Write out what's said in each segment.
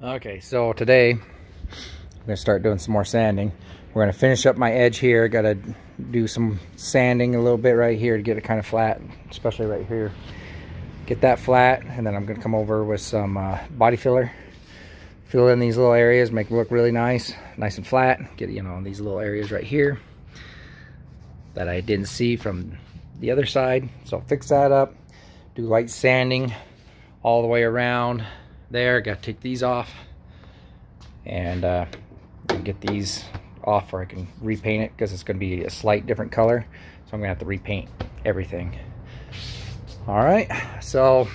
Okay, so today I'm gonna start doing some more sanding. We're gonna finish up my edge here. Gotta do some sanding a little bit right here to get it kind of flat, especially right here. Get that flat, and then I'm gonna come over with some uh, body filler. Fill in these little areas, make them look really nice, nice and flat. Get, you know, these little areas right here that I didn't see from the other side. So fix that up, do light sanding all the way around there. Got to take these off and uh, get these off or I can repaint it because it's going to be a slight different color. So I'm going to have to repaint everything. All right, so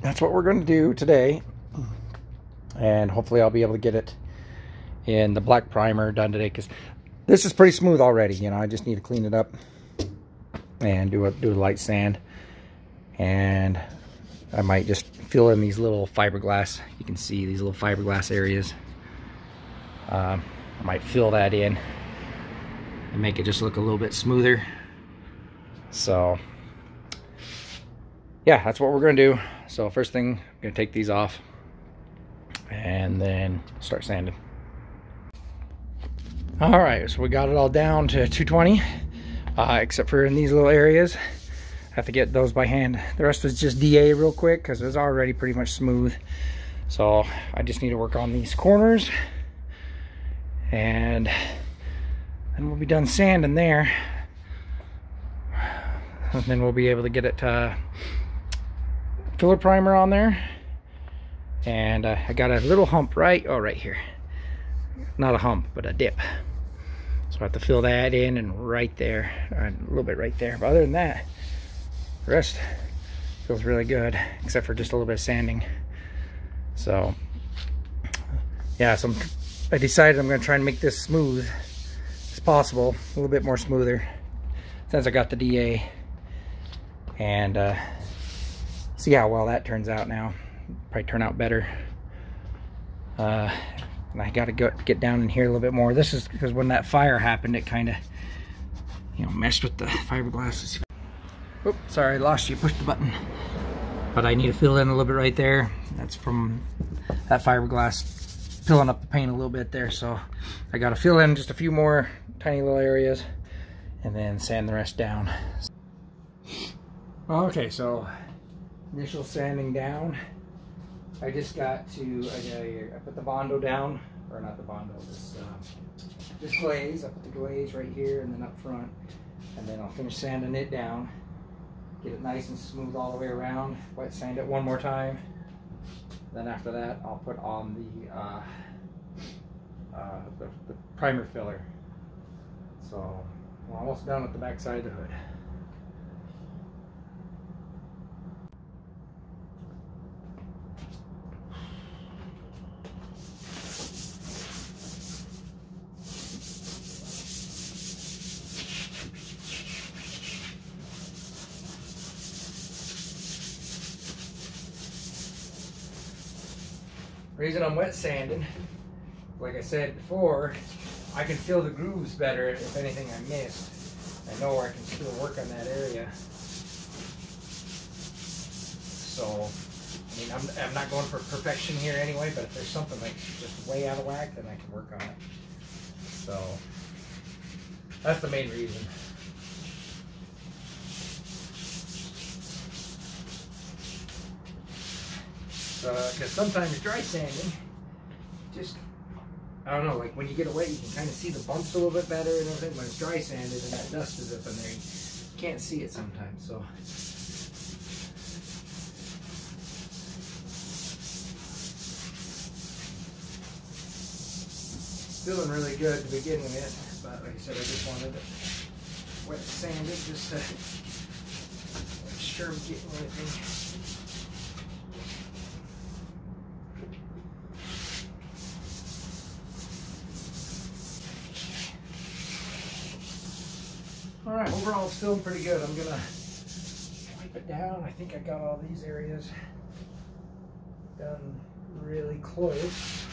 that's what we're going to do today. And hopefully I'll be able to get it in the black primer done today because this is pretty smooth already. You know, I just need to clean it up and do a, do a light sand. And I might just fill in these little fiberglass. You can see these little fiberglass areas. Um, I might fill that in and make it just look a little bit smoother. So, yeah, that's what we're to do. So first thing, I'm to take these off and then start sanding. All right, so we got it all down to 220, uh, except for in these little areas have to get those by hand. The rest was just DA real quick because it was already pretty much smooth. So I just need to work on these corners and then we'll be done sanding there. And then we'll be able to get it uh, filler primer on there. And uh, I got a little hump right, oh right here. Not a hump, but a dip. So I have to fill that in and right there, a little bit right there. But other than that, rest. Feels really good except for just a little bit of sanding. So yeah so I'm, i decided I'm gonna try and make this smooth as possible a little bit more smoother since I got the DA and uh, see how well that turns out now. Probably turn out better. Uh, and I gotta go get down in here a little bit more. This is because when that fire happened it kind of you know messed with the fiberglass Oops, sorry, I lost you. Push the button. But I need to fill in a little bit right there. That's from that fiberglass filling up the paint a little bit there. So I got to fill in just a few more tiny little areas and then sand the rest down. Okay, so initial sanding down. I just got to, I, I put the Bondo down, or not the Bondo, this, uh, this glaze. I put the glaze right here and then up front. And then I'll finish sanding it down. Get it nice and smooth all the way around. Wet sand it one more time. Then after that, I'll put on the, uh, uh, the, the primer filler. So we're almost done with the back side of the hood. Reason I'm wet sanding, like I said before, I can feel the grooves better if anything I missed. I know I can still work on that area. So, I mean, I'm, I'm not going for perfection here anyway, but if there's something that's just way out of whack, then I can work on it. So, that's the main reason. Because uh, sometimes dry sanding, just, I don't know, like when you get away, you can kind of see the bumps a little bit better and everything. When it's dry sanded and that dust is up in there, you can't see it sometimes. So. Feeling really good to begin with, but like I said, I just wanted it wet sanded just to make sure I'm getting everything. All right, overall it's feeling pretty good. I'm gonna wipe it down. I think I got all these areas done really close.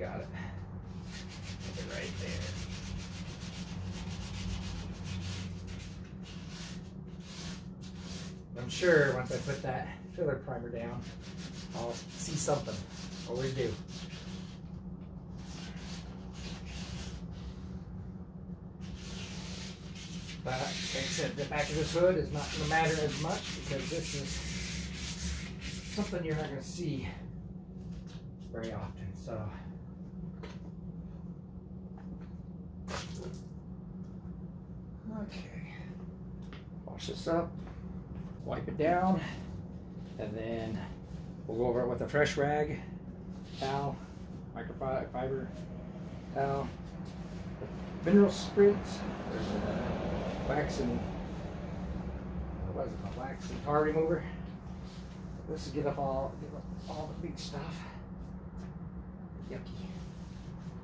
got it. Put it right there. I'm sure once I put that filler primer down, I'll see something. Always do. But like I said, the back of this hood is not going to matter as much because this is something you're not going to see very often. So. Okay. Wash this up, wipe it down, and then we'll go over it with a fresh rag, towel, microfiber towel, mineral spirits, there's a wax and what is it called? Wax and tar remover. This is get off all get off all the big stuff. Yucky.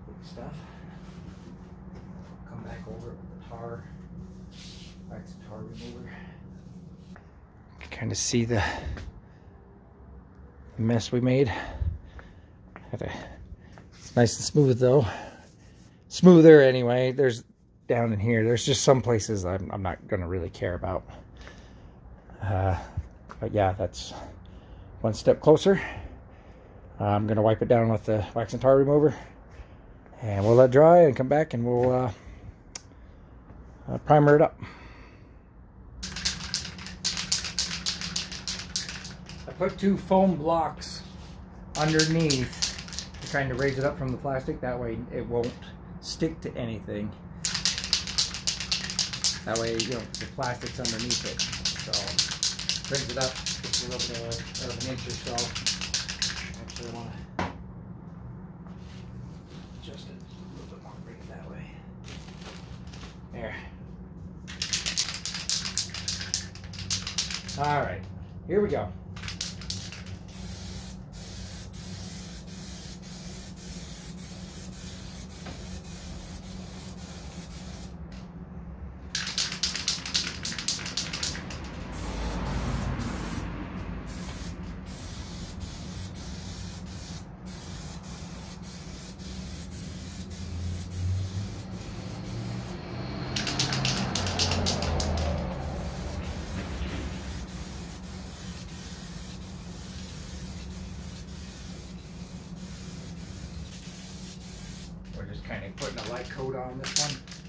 Big stuff. Come back over it with the tar. Wax and tar remover. Kind of see the mess we made. It's nice and smooth though. Smoother anyway. There's down in here. There's just some places I'm, I'm not going to really care about. Uh, but yeah, that's one step closer. I'm going to wipe it down with the wax and tar remover. And we'll let dry and come back and we'll uh, uh, primer it up. Put two foam blocks underneath to kind of raise it up from the plastic. That way it won't stick to anything. That way, you know, the plastic's underneath it. So, brings it up just a little bit of, of an inch or so. Actually, I want to adjust it a little bit more, bring it that way. There. All right, here we go. kind of putting a light coat on this one.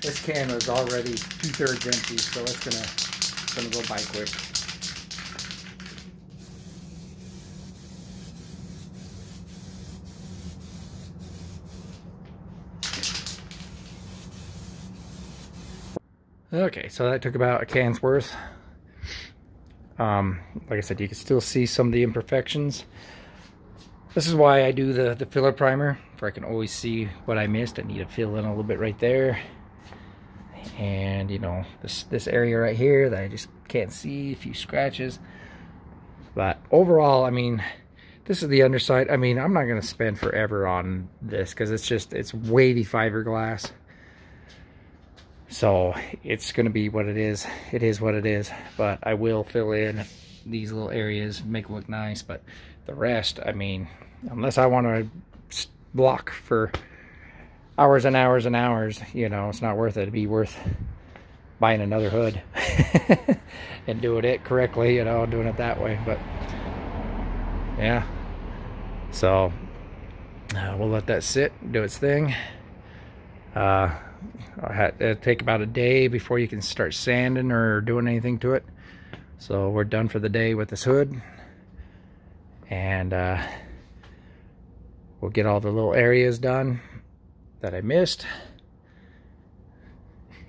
This can is already two-thirds empty, so it's gonna, it's gonna go by quick. Okay, so that took about a can's worth. Um, like I said, you can still see some of the imperfections. This is why I do the, the filler primer, for I can always see what I missed. I need to fill in a little bit right there. And, you know, this, this area right here that I just can't see, a few scratches. But overall, I mean, this is the underside. I mean, I'm not to spend forever on this because it's just, it's wavy fiberglass. So it's to be what it is. It is what it is. But I will fill in these little areas, make it look nice. But the rest, I mean, unless I want to block for hours and hours and hours, you know, it's not worth it. It'd be worth buying another hood and doing it correctly, you know, doing it that way. But yeah, so uh, we'll let that sit, do its thing. Uh, it'll take about a day before you can start sanding or doing anything to it. So we're done for the day with this hood. And uh, we'll get all the little areas done that I missed.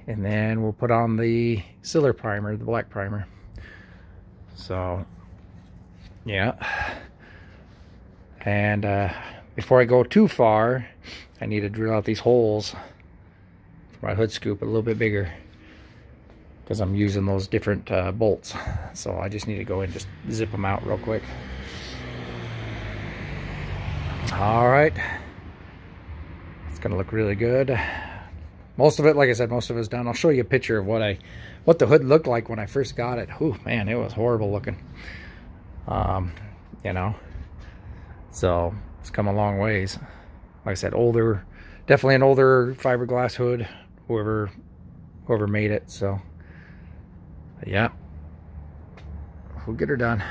And then we'll put on the Silhouette primer, the black primer. So, yeah. And uh, before I go too far, I need to drill out these holes for my hood scoop a little bit bigger because I'm using those different uh, bolts. So I just need to go and just zip them out real quick. All right. It's gonna look really good. Most of it, like I said, most of it is done. I'll show you a picture of what I, what the hood looked like when I first got it. Whew, man, it was horrible looking. Um, you know, so it's come a long ways. Like I said, older, definitely an older fiberglass hood, whoever, whoever made it. So, yeah, we'll get her done.